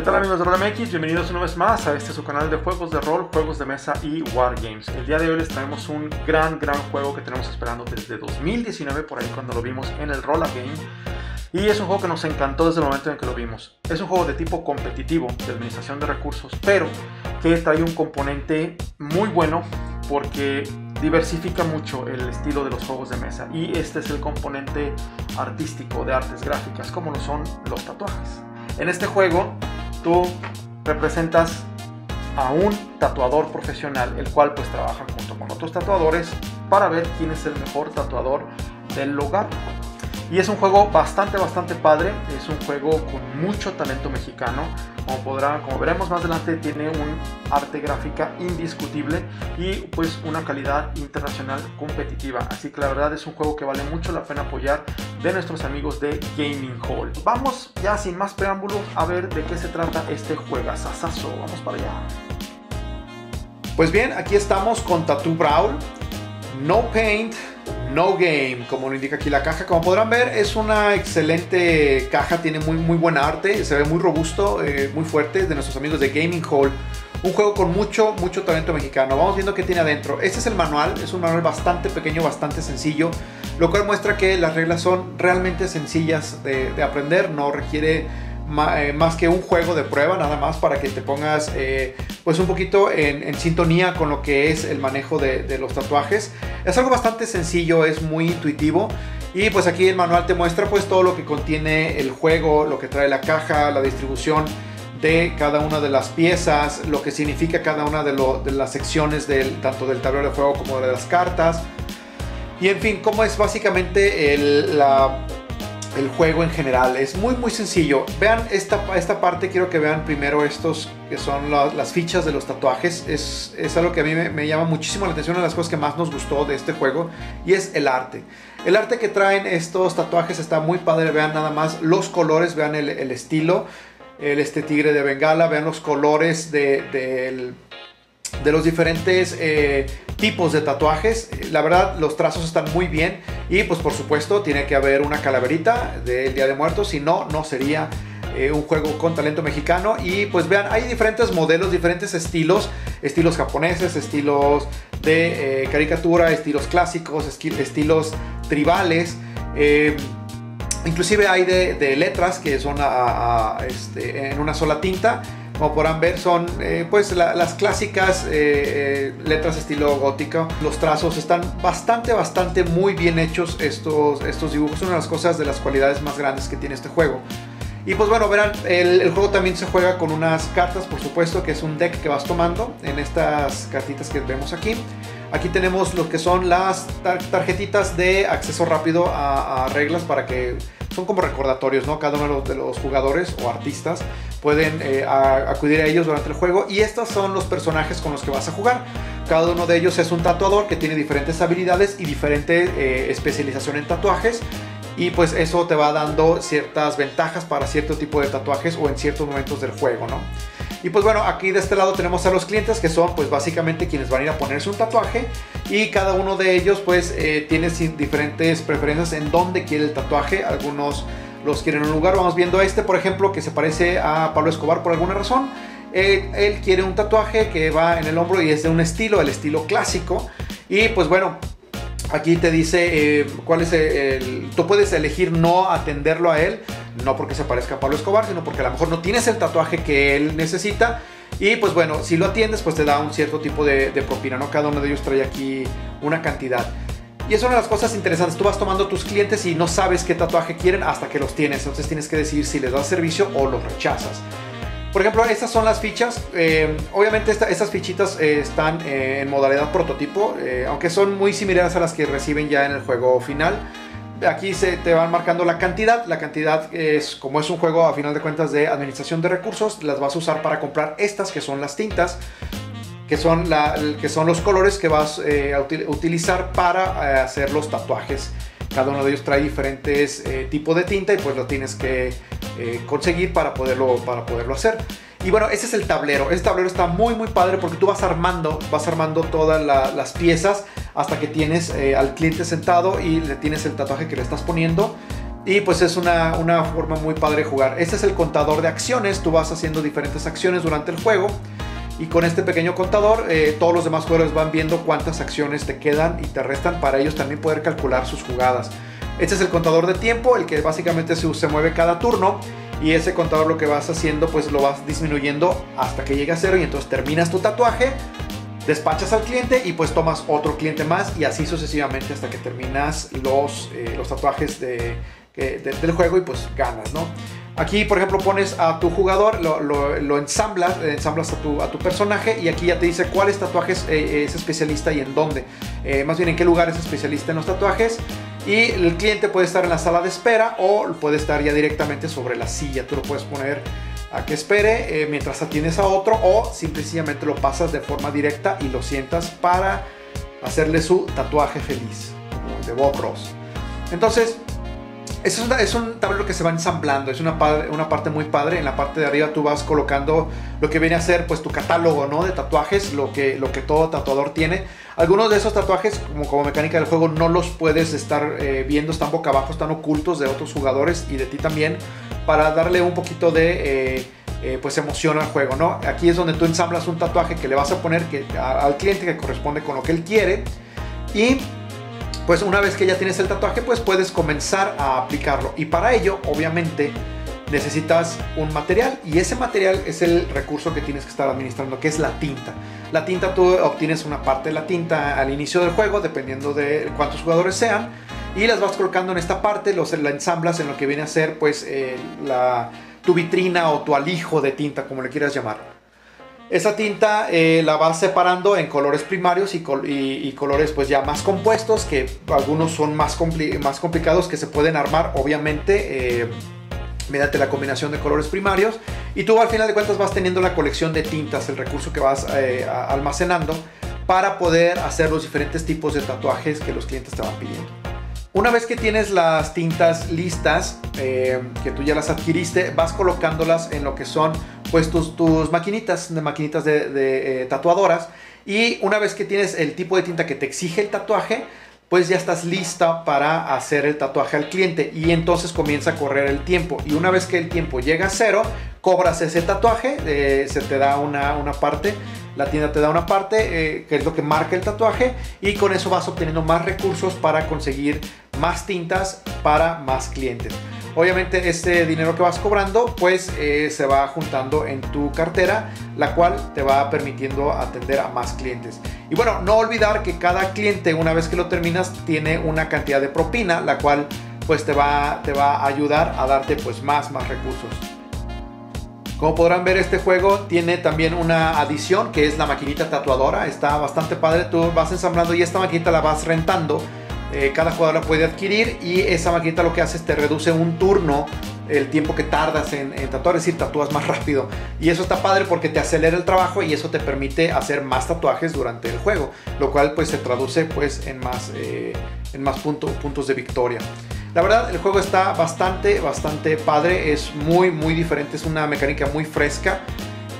¿Qué tal amigos de RolMX? Bienvenidos una vez más a este su canal de juegos de rol, juegos de mesa y wargames. El día de hoy les traemos un gran, gran juego que tenemos esperando desde 2019, por ahí cuando lo vimos en el Rolla Game. Y es un juego que nos encantó desde el momento en que lo vimos. Es un juego de tipo competitivo, de administración de recursos, pero que trae un componente muy bueno porque diversifica mucho el estilo de los juegos de mesa. Y este es el componente artístico de artes gráficas, como lo son los tatuajes. En este juego tú representas a un tatuador profesional, el cual pues trabaja junto con otros tatuadores para ver quién es el mejor tatuador del lugar. Y es un juego bastante, bastante padre. Es un juego con mucho talento mexicano. Como, podrá, como veremos más adelante, tiene un arte gráfica indiscutible y pues una calidad internacional competitiva. Así que la verdad es un juego que vale mucho la pena apoyar de nuestros amigos de Gaming Hall. Vamos ya sin más preámbulos a ver de qué se trata este juegazazazo. Vamos para allá. Pues bien, aquí estamos con Tattoo Brawl. No Paint, No Game, como lo indica aquí la caja. Como podrán ver, es una excelente caja, tiene muy, muy buen arte, se ve muy robusto, eh, muy fuerte, de nuestros amigos de Gaming Hall. Un juego con mucho, mucho talento mexicano. Vamos viendo qué tiene adentro. Este es el manual, es un manual bastante pequeño, bastante sencillo, lo cual muestra que las reglas son realmente sencillas de, de aprender, no requiere eh, más que un juego de prueba, nada más para que te pongas eh, pues un poquito en, sintonía con lo que es el manejo de, los tatuajes. Es algo bastante sencillo, es muy intuitivo. Y pues aquí el manual te muestra pues todo lo que contiene el juego, lo que trae la caja, la distribución de cada una de las piezas, lo que significa cada una de, las secciones del, tanto del tablero de juego como de las cartas. Y en fin, cómo es básicamente la el juego en general. Es muy muy sencillo. Vean esta, esta parte, quiero que vean primero estos que son las fichas de los tatuajes. Es, es algo que a mí me, llama muchísimo la atención, una de las cosas que más nos gustó de este juego. Y es el arte. El arte que traen estos tatuajes está muy padre. Vean nada más los colores, vean el, estilo. El, este tigre de Bengala, vean los colores de, de los diferentes eh, tipos de tatuajes. La verdad, los trazos están muy bien. Y pues por supuesto, tiene que haber una calaverita del Día de Muertos. Si no, no sería eh, un juego con talento mexicano. Y pues vean, hay diferentes modelos, diferentes estilos. Estilos japoneses, estilos de eh, caricatura, estilos clásicos, estilos tribales. Eh, inclusive hay de, letras que son este, en una sola tinta. Como podrán ver, son eh, pues las clásicas eh, eh, letras estilo gótico. Los trazos están bastante, bastante muy bien hechos estos, estos dibujos. Una de las cosas de las cualidades más grandes que tiene este juego. Y pues bueno, verán, el, el, juego también se juega con unas cartas, por supuesto, que es un deck que vas tomando en estas cartitas que vemos aquí. Aquí tenemos lo que son las tarjetitas de acceso rápido a, a reglas para que son como recordatorios, ¿no? Cada uno de los, jugadores o artistas pueden eh, acudir a ellos durante el juego y estos son los personajes con los que vas a jugar. Cada uno de ellos es un tatuador que tiene diferentes habilidades y diferente eh, especialización en tatuajes y pues eso te va dando ciertas ventajas para cierto tipo de tatuajes o en ciertos momentos del juego, ¿no? Y pues bueno, aquí de este lado tenemos a los clientes que son pues básicamente quienes van a ir a ponerse un tatuaje y cada uno de ellos pues eh, tiene diferentes preferencias en dónde quiere el tatuaje. Algunos los quieren en un lugar, vamos viendo a este por ejemplo que se parece a Pablo Escobar por alguna razón. Eh, él quiere un tatuaje que va en el hombro y es de un estilo, el estilo clásico. Y pues bueno, aquí te dice eh, cuál es el, Tú puedes elegir no atenderlo a él, no porque se parezca a Pablo Escobar, sino porque a lo mejor no tienes el tatuaje que él necesita. Y pues bueno, si lo atiendes, pues te da un cierto tipo de, propina, ¿no? Cada uno de ellos trae aquí una cantidad. Y es una de las cosas interesantes. Tú vas tomando tus clientes y no sabes qué tatuaje quieren hasta que los tienes. Entonces tienes que decidir si les das servicio o los rechazas. Por ejemplo, estas son las fichas. Eh, obviamente estas fichitas eh, están eh, en modalidad prototipo, aunque son muy similares a las que reciben ya en el juego final aquí se te van marcando la cantidad. La cantidad es, como es un juego a final de cuentas de administración de recursos, las vas a usar para comprar estas que son las tintas. Que son, que son los colores que vas eh, a utilizar para eh, hacer los tatuajes. Cada uno de ellos trae diferentes eh, tipos de tinta y pues lo tienes que conseguir para poderlo, para poderlo hacer. Y bueno, ese es el tablero. Este tablero está muy muy padre porque tú vas armando, vas armando todas las piezas hasta que tienes eh, al cliente sentado y le tienes el tatuaje que le estás poniendo. Y pues es una, una forma muy padre de jugar. Este es el contador de acciones. Tú vas haciendo diferentes acciones durante el juego. Y con este pequeño contador, eh, todos los demás jugadores van viendo cuántas acciones te quedan y te restan para ellos también poder calcular sus jugadas. Este es el contador de tiempo, el que básicamente se, mueve cada turno. Y ese contador lo que vas haciendo, pues lo vas disminuyendo hasta que llegue a cero. Y entonces terminas tu tatuaje, despachas al cliente y pues tomas otro cliente más. Y así sucesivamente hasta que terminas los, eh, los tatuajes de, del juego y pues ganas, ¿no? Aquí, por ejemplo, pones a tu jugador, lo, ensamblas, ensamblas a tu, a tu, personaje y aquí ya te dice cuáles tatuajes eh, es especialista y en dónde. Eh, más bien en qué lugar es especialista en los tatuajes. Y el cliente puede estar en la sala de espera o puede estar ya directamente sobre la silla. Tú lo puedes poner a que espere eh, mientras atiendes a otro o simplemente lo pasas de forma directa y lo sientas para hacerle su tatuaje feliz, de Bob. Entonces, es, es un tablero que se va ensamblando, es una, una parte muy padre. En la parte de arriba tú vas colocando lo que viene a ser pues tu catálogo ¿no? de tatuajes, lo que, lo que todo tatuador tiene. Algunos de esos tatuajes, como, como mecánica del juego, no los puedes estar eh, viendo, están boca abajo, están ocultos de otros jugadores y de ti también, para darle un poquito de... Eh, eh, pues emoción al juego, ¿no? Aquí es donde tú ensamblas un tatuaje que le vas a poner que, al cliente que corresponde con lo que él quiere y pues una vez que ya tienes el tatuaje, pues puedes comenzar a aplicarlo. Y para ello, obviamente, necesitas un material y ese material es el recurso que tienes que estar administrando, que es la tinta. La tinta tú obtienes una parte de la tinta al inicio del juego, dependiendo de cuántos jugadores sean, y las vas colocando en esta parte, los, la ensamblas en lo que viene a ser pues eh, la, tu vitrina o tu alijo de tinta, como le quieras llamar. Esa tinta eh, la vas separando en colores primarios y, colores pues ya más compuestos, que algunos son más, más complicados que se pueden armar obviamente eh, mediante la combinación de colores primarios. Y tú al final de cuentas vas teniendo la colección de tintas, el recurso que vas eh, almacenando para poder hacer los diferentes tipos de tatuajes que los clientes te van pidiendo. Una vez que tienes las tintas listas, que tú ya las adquiriste, vas colocándolas en lo que son pues tus, tus maquinitas, de maquinitas de, eh, tatuadoras. Y una vez que tienes el tipo de tinta que te exige el tatuaje, pues ya estás lista para hacer el tatuaje al cliente. Y entonces comienza a correr el tiempo. Y una vez que el tiempo llega a cero cobras ese tatuaje eh, se te da una, una, parte la tienda te da una parte eh, que es lo que marca el tatuaje. Y con eso vas obteniendo más recursos para conseguir más tintas para más clientes Obviamente este dinero que vas cobrando pues eh, se va juntando en tu cartera, la cual te va permitiendo atender a más clientes. Y bueno, no olvidar que cada cliente una vez que lo terminas tiene una cantidad de propina, la cual pues te va, te va a ayudar a darte pues más, más recursos. Como podrán ver, este juego tiene también una adición que es la maquinita tatuadora. Está bastante padre. Tú vas ensamblando y esta maquinita la vas rentando eh, cada jugador la puede adquirir y esa maquinita lo que hace es te reduce un turno el tiempo que tardas en, tatuar, es decir, tatúas más rápido. Y eso está padre porque te acelera el trabajo y eso te permite hacer más tatuajes durante el juego, lo cual pues se traduce pues en más, eh, en más puntos de victoria. La verdad, el juego está bastante, bastante padre, es muy, muy diferente, es una mecánica muy fresca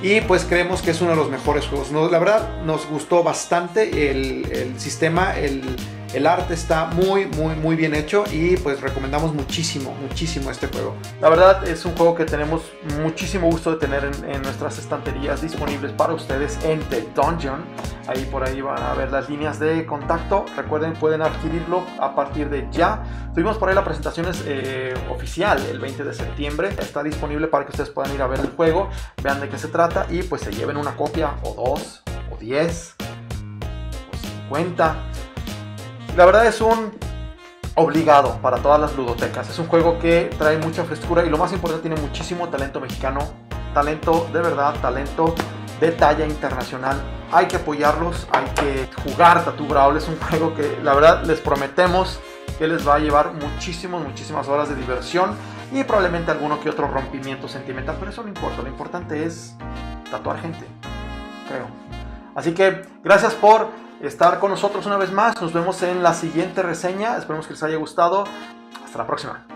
y pues creemos que es uno de los mejores juegos. la verdad, nos gustó bastante el, el sistema, el el arte está muy, muy, muy bien hecho y pues recomendamos muchísimo, muchísimo este juego. La verdad es un juego que tenemos muchísimo gusto de tener en, nuestras estanterías disponibles para ustedes en The Dungeon. Ahí por ahí van a ver las líneas de contacto. Recuerden, pueden adquirirlo a partir de ya. Tuvimos por ahí la presentación eh, oficial el 20 de septiembre. Está disponible para que ustedes puedan ir a ver el juego, vean de qué se trata y pues se lleven una copia o dos o diez o cincuenta la verdad es un obligado para todas las ludotecas. Es un juego que trae mucha frescura y lo más importante tiene muchísimo talento mexicano, talento de verdad, talento de talla internacional. Hay que apoyarlos, hay que jugar Tattoo Brawl. Es un juego que la verdad les prometemos que les va a llevar muchísimas, muchísimas horas de diversión y probablemente alguno que otro rompimiento sentimental, pero eso no importa. Lo importante es tatuar gente, creo. Así que gracias por estar con nosotros una vez más. Nos vemos en la siguiente reseña. Esperemos que les haya gustado. Hasta la próxima.